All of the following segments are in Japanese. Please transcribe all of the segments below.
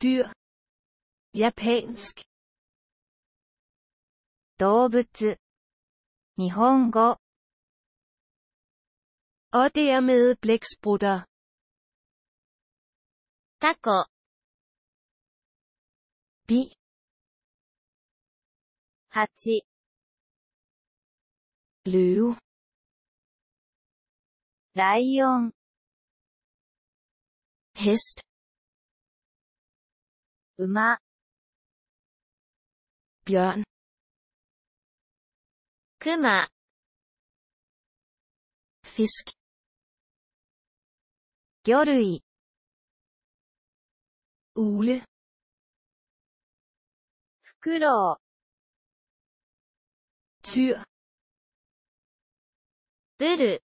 dyr. Japansk. 動物。日本語。 Og dermed blæksprutter. タコ、 Bi. ハチ、 Løve. ライオン、 Hest. 馬。björn。熊。fisk。魚類。ウーレ。フクロウ。チュー。ブル。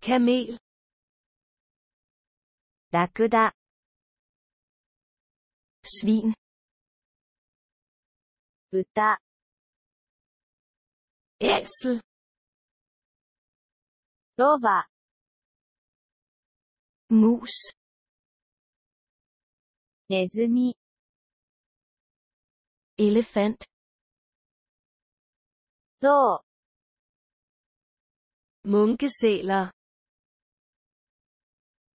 カメル。ラクダ。Svin. 豚、Æsel. ロバ、Mus. ネズミ、ウ、Munkesæler.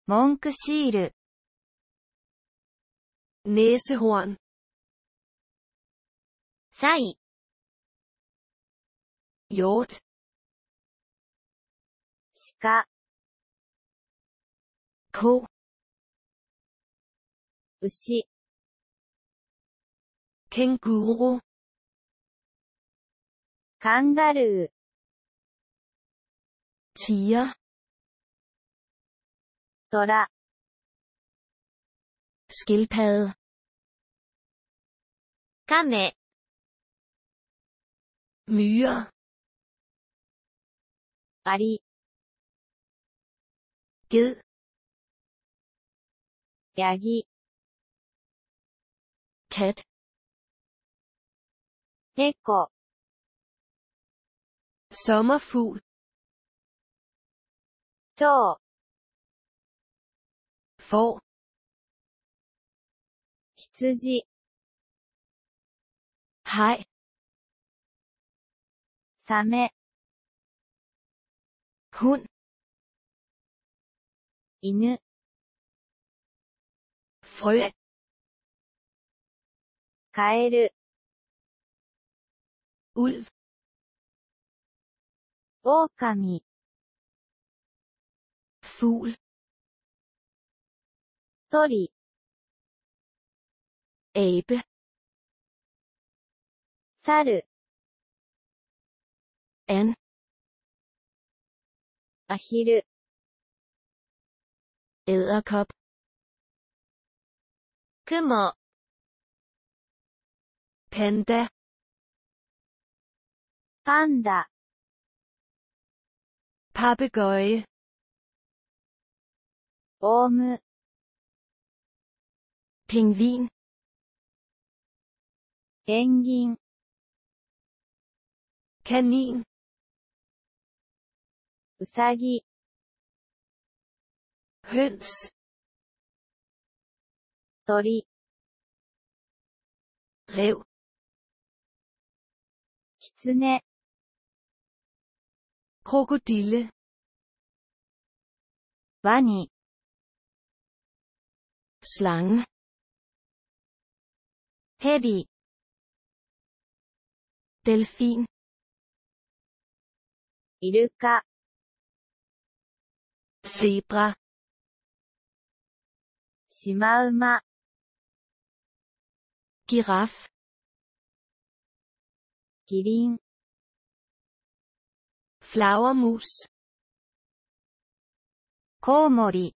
モンクシール。Næsehorn. サイ、Hjort. 鹿、Ko. 牛、Kænguru. カンガルー、Tiger. トラ、Skildpadde. カメ、 Myre. アリ、 Ged. ヤギ、 Kat. 猫、 Sommerfugl. 蝶、 Får. 羊。はい。サメ。ふん。犬。それ。カエル。ウルフ。オオカミ。フール。鳥。Abe. 猿、An. アヒル、Æderkop. クモ、Panda. パンダ、Papegøje. オウム、Pingvin. ペンギン。ケニン。ウサギ。フンス。鳥。レウ。キツネ。コクティル。ワニ。スラン。ヘビ。Delfin. イルカ、Zebra. シマウマ、Giraf. キリン、Flagermus. コウモリ。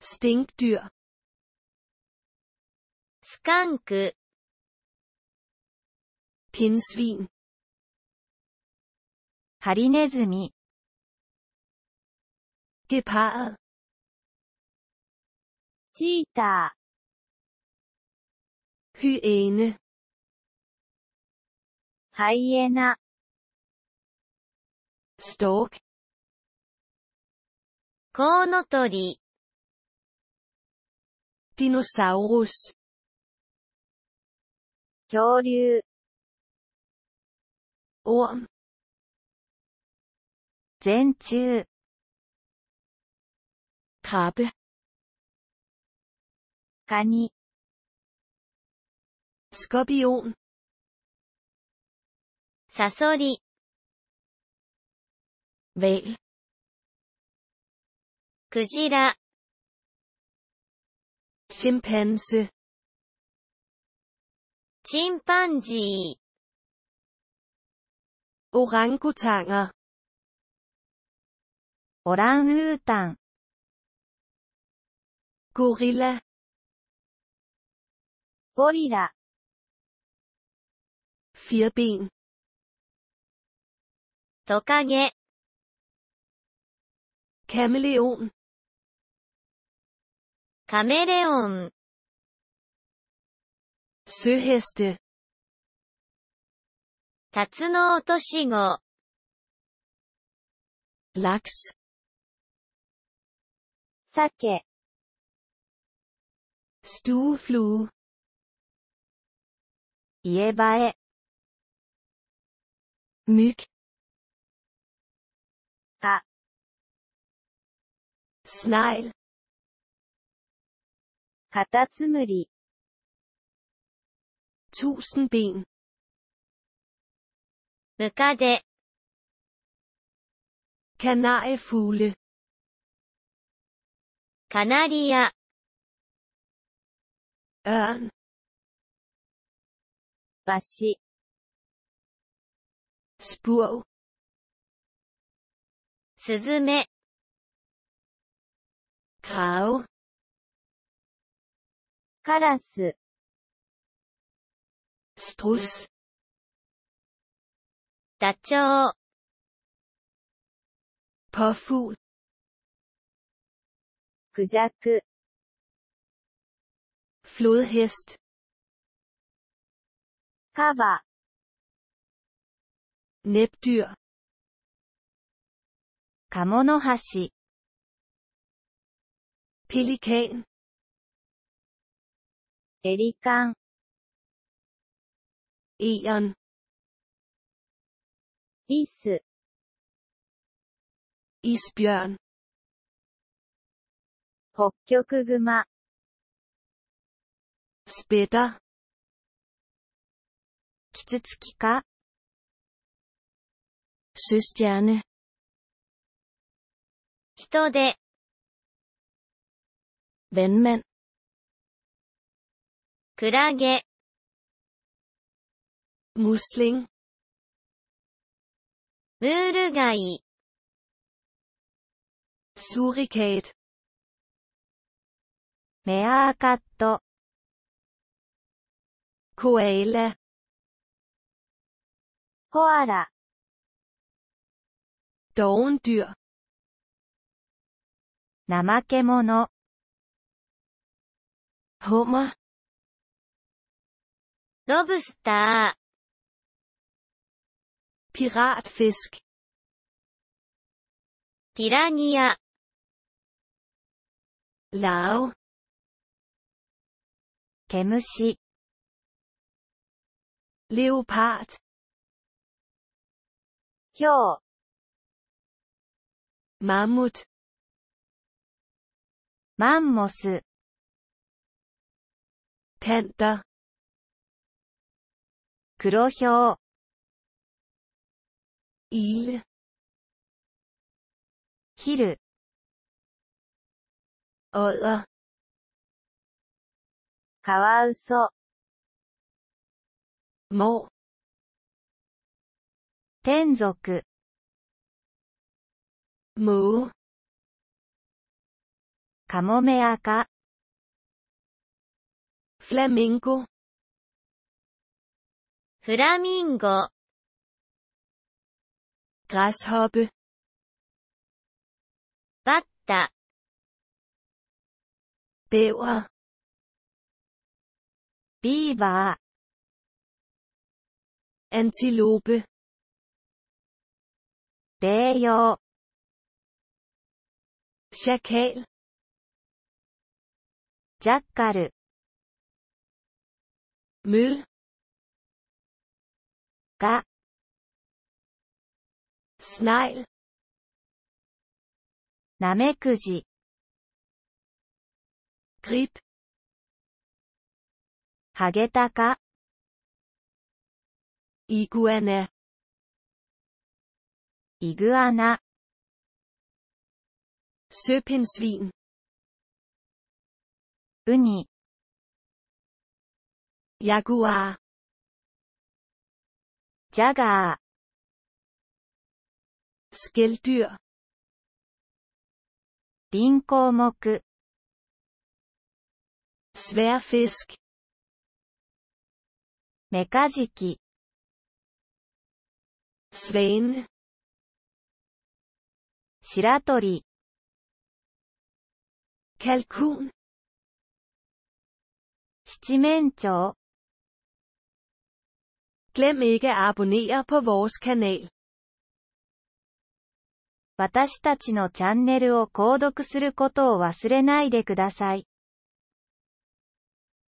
Stinkdyr. スカンク、Pindsvin. ハリネズミ。Gepard. チータ Hyæne. ー、ハイエナ、Stork. コウノトリ、Dinosaurus. 恐竜、one 前中。cub カニ。スカビオンサソリ。ウェイ。クジラ。シンペンス。チンパンジー。オランウータン。オランウータン。ゴリラ。ゴリラ。フィアビン。トカゲ。カメレオン。カメレオン。スヘステ。夏の落としシゴ。ラックス。サケ。ストゥーフルー。イエバエ。ミク。タ。スナイル。カタツムリ。トゥーセンビン。ムカデ。カナエフール。カナリア。うん。バシ。スプオ。スズメ。カオ。カラス。ストス。ダチョウ。パフュー。クジャク。フロードヘスト。カバー。ネプテュア。カモノハシ。ピリケン。エリカン。イヨン。リス、Isbjørn. ホッキョクグマ、Spætter. キツツキ科、Søstjerne. ヒトデ、Vandmand. クラゲ、Musling. ムール貝。スーリケイト。メアーカット。コエイレ。コアラ。ドーンデュア。ナマケモノ。ホマ。ロブスター。Piratfisk. ピラニア、Larve. 毛虫、Leopard. ヒョウ、Mammut. マンモス、Panter. 黒ヒョウ、いい昼。おわ。かわうそ。も。天族。む。かもめあか。フラミンゴ。フラミンゴ。Græshoppe. バッタ、 Bæver. ビーバ Antilope. ー、レイヨウ、 Chakal. ジャッカル、 møl, が、 snegl, ナメクジ、grib, ハゲタカ、iguana, イグアナ、søpindsvin, ウニ、jaguar, ジャガー、skældyr, 輪項目、 sværfisk, メカジキ、 svane, 白鳥、 kalkun, 七面鳥、 Glem ikke at abonnere på vores kanal. 私たちのチャンネルを購読することを忘れないでください。